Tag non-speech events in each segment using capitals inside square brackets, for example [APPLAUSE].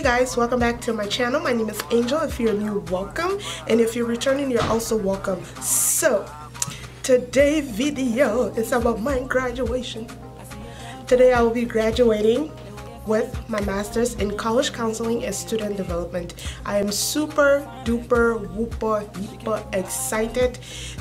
Hey guys, welcome back to my channel. My name is Angel. If you're new, welcome. And if you're returning, you're also welcome. So, today's video is about my graduation. Today I will be graduating with my master's in college counseling and student development. I am super duper whooper duper excited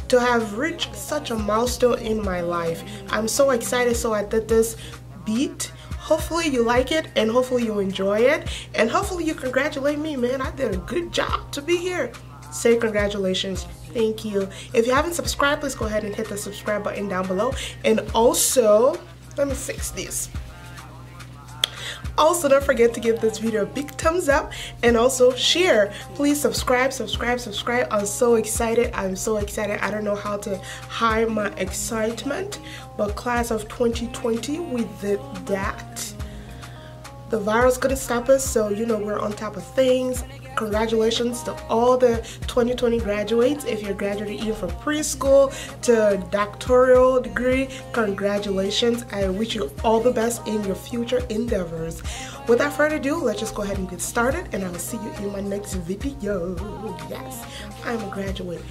to have reached such a milestone in my life. I'm so excited so I did this beat hopefully you like it and hopefully you enjoy it. And hopefully you congratulate me man. I did a good job to be here. Say congratulations. Thank you. If you haven't subscribed please go ahead and hit the subscribe button down below. And also let me fix this. Also don't forget to give this video a big thumbs up and also share. Please subscribe subscribe subscribe. I'm so excited. I'm so excited. I don't know how to hide my excitement but class of 2020 we did that the virus couldn't stop us so you know we're on top of things congratulations to all the 2020 graduates. If you're graduating either from preschool to doctoral degree congratulations. I wish you all the best in your future endeavors. Without further ado let's just go ahead and get started and i will see you in my next video. Yes i'm a graduate.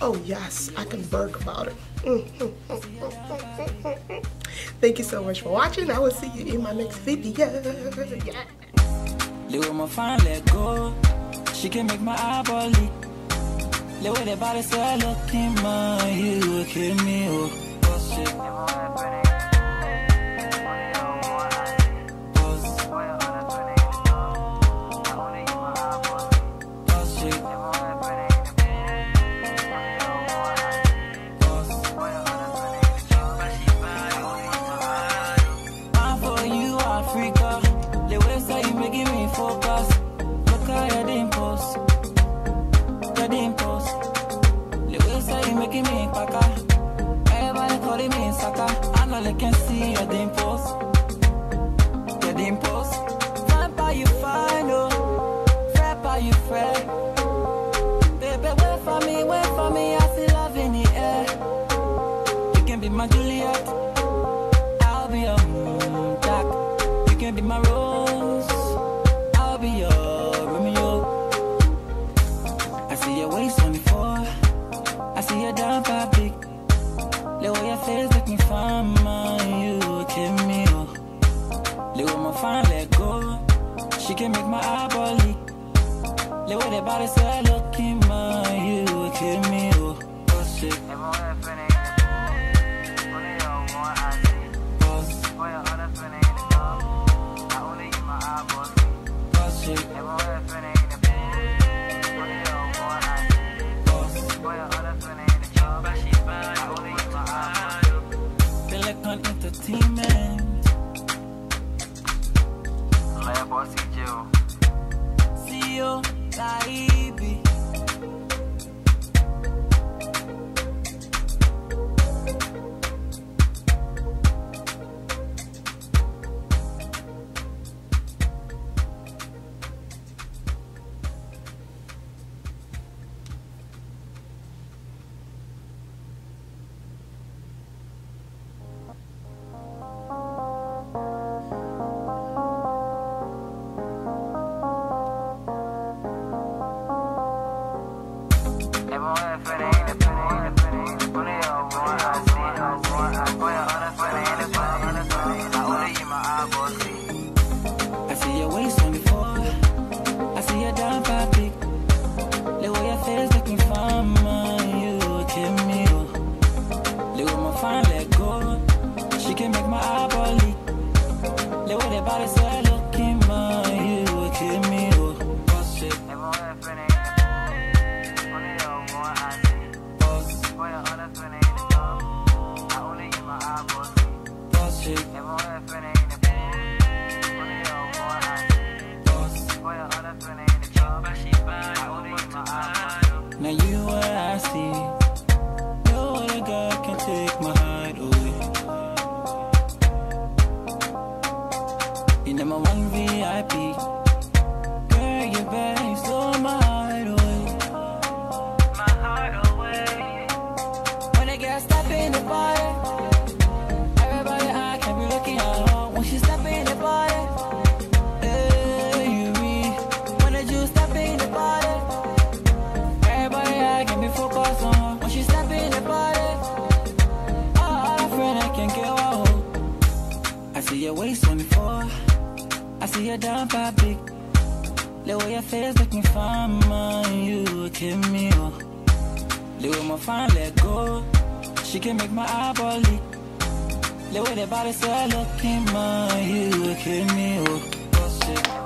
Oh yes i can brag about it. [LAUGHS] Thank you so much for watching. I will see you in my next video. Yeah. She can make my eyeball leak. The way the body say, look in my, you kill me, oh. give me paka. Everybody calling me Saka. I know they can see your dimples. Your dimples. Vampire, you fine, oh. Vampire, you fair. Baby, wait for me, wait for me. I see love in the air. You can be my Juliet. I'll be your moon, Jack. You can be my Rose. I see you down by big. Look where your face make me find mine. You kill me, oh. Look where my fine let go. She can make my eyeball leak. Look where the body say, look looking, my You kill me, oh. What's it?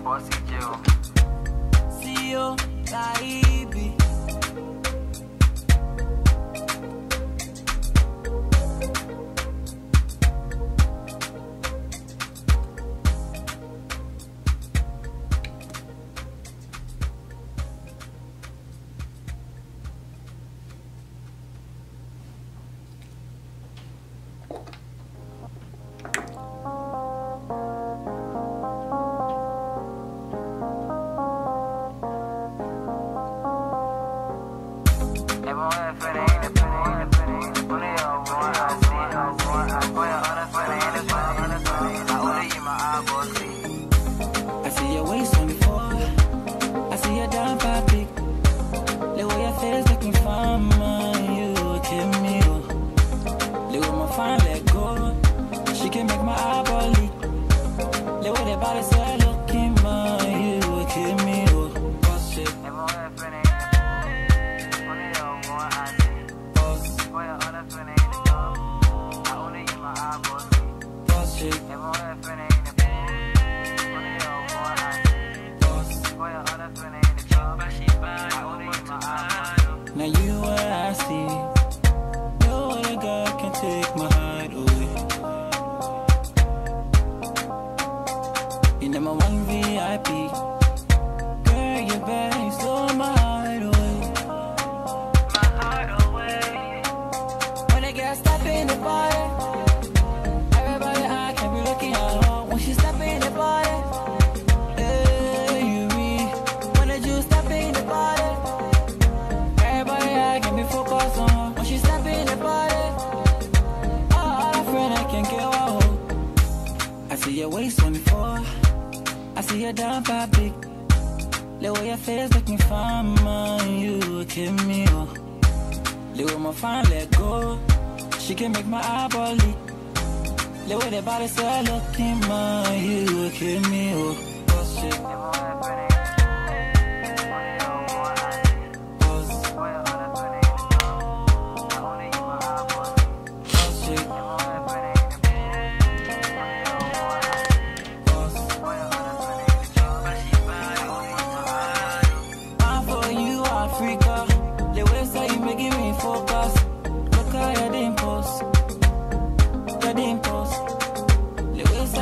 bossy Joe. See you, baby. way that your waist when fall. I see you down by big. Look where your face make me find mine. You kill me oh. Look where my fine let go. She can make my eyeball leak. Look where the body so looking my You kill me oh. Cause she.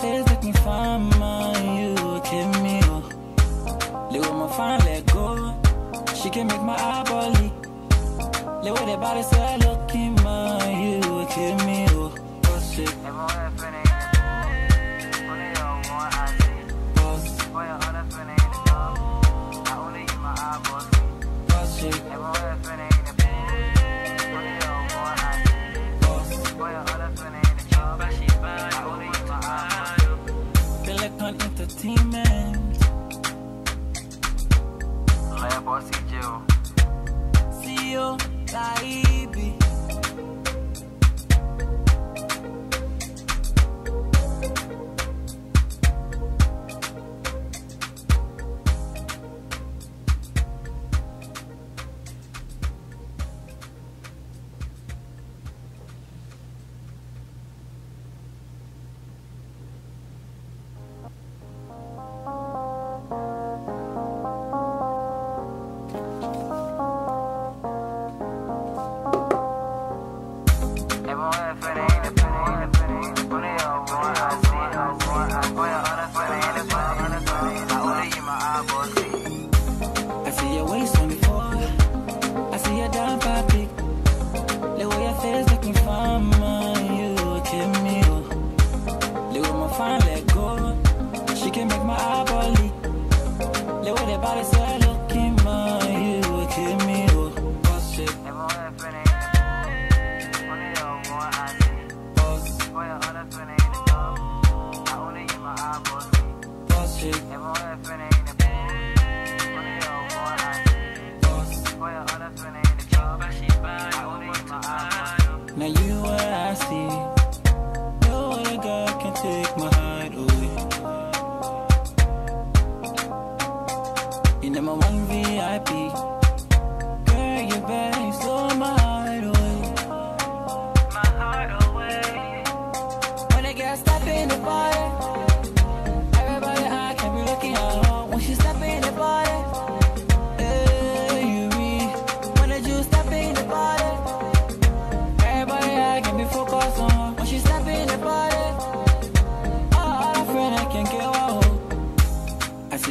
place let me find my you give me oh. Little my fine let go. She can make my eyeball leak Little that body swallow laughing ain't a You know my one VIP.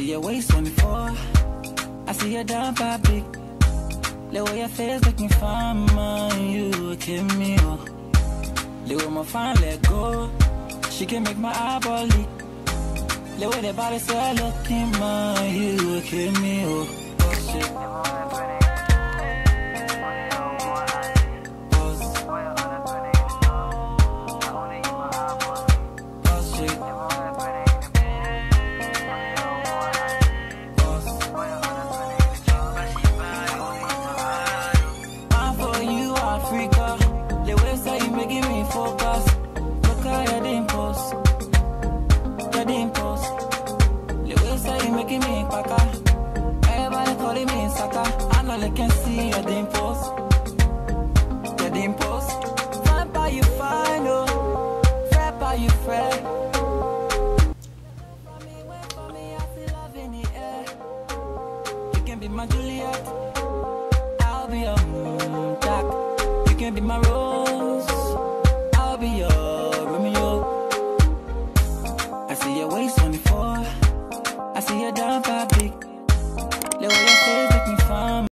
see your waist when before. I see your down by big. The way your face make me find mine, you kill me oh. The way my fine let go, she can make my eyeball leak. The way the body say looking my, you kill me oh.